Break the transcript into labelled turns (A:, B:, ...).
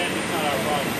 A: again, it's not our problem.